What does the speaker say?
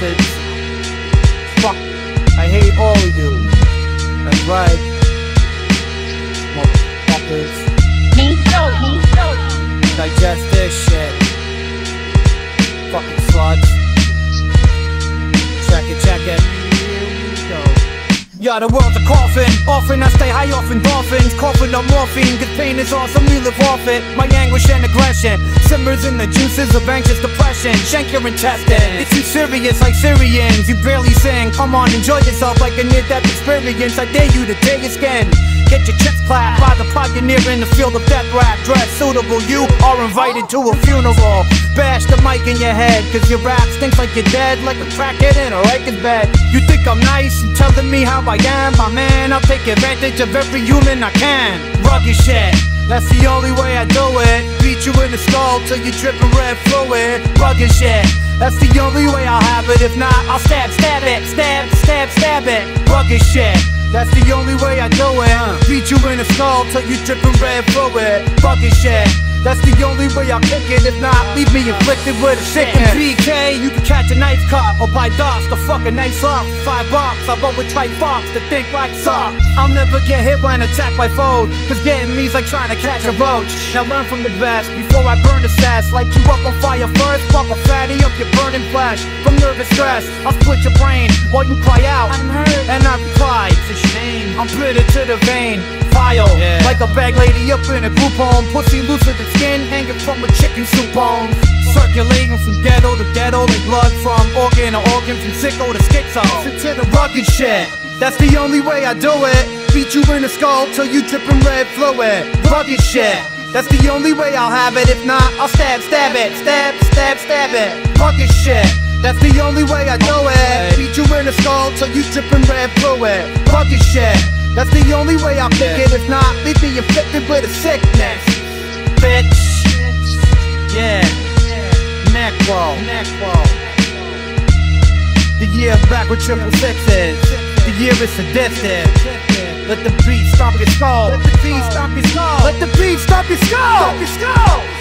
bastards. Fuck, I hate all of you. That's right. Motherfuckers. Me too, me too. Digest this shit. Fucking sluts. Check it, check it. Yeah, the world's a coffin. Often I stay high off endorphins. Coughing on morphine. Cause pain is awesome, we live off it. My anguish and aggression simmers in the juices of anxious depression. Shank your intestine. It's too serious like Syrians. You barely sing. Come on, enjoy yourself like a near death experience. I dare you to take your skin. Get your chest clapped by the pioneer in the field of death rap. Dress suitable, you are invited to a funeral. Bash the mic in your head, cause your rap stinks like you're dead, like a crackhead in a Rikers bed. You think I'm nice and telling me how I am, my man? I'll take advantage of every human I can. Rugged shit. That's the only way I do it. Beat you in the skull till you dripping red fluid. Rugged shit. That's the only way I'll have it. If not, I'll stab, stab it, stab, stab, stab it. Rugged shit. That's the only way I do it. Beat you in the skull till you dripping red fluid. Rugged shit. That's the only way I'll kick it. If not, leave me inflicted with a sickness. BK, you can catch a knife cut or buy dust or fuck a nice up. Five bucks, I roll with Trite Fox to think like suck. I'll never get hit when attacked by foes. Cause getting me's like trying to catch a roach. Now learn from the best before I burn the sass. Light you up on fire first, fuck a fatty up your burning flesh. From nervous stress, I'll split your brain while you cry out. I'm hurt. And I reply, it's a shame. I'm bitter to the vein. File, like a bag lady up in a group home. Pussy looser than skin, hanging from a chicken soup bone. Circulating from ghetto to ghetto, like blood from organ to organ, from sicko to schizo. To the rugged shit. That's the only way I do it. Beat you in the skull till you dripping red fluid. Rugged shit. That's the only way I'll have it. If not, I'll stab, stab it, stab, stab, stab it. Rugged shit. That's the only way I do it. Beat you in the skull till you dripping red fluid. Rugged shit. That's the only way I'll kick it. If not, leave me infected with a sickness. Bitch. Yeah. Necro. Necro. The year back with triple sixes. The year is sadistic. Let the beat stomp your skull. Let the beat stomp your skull. Let the beat stomp your skull. Stomp your skull.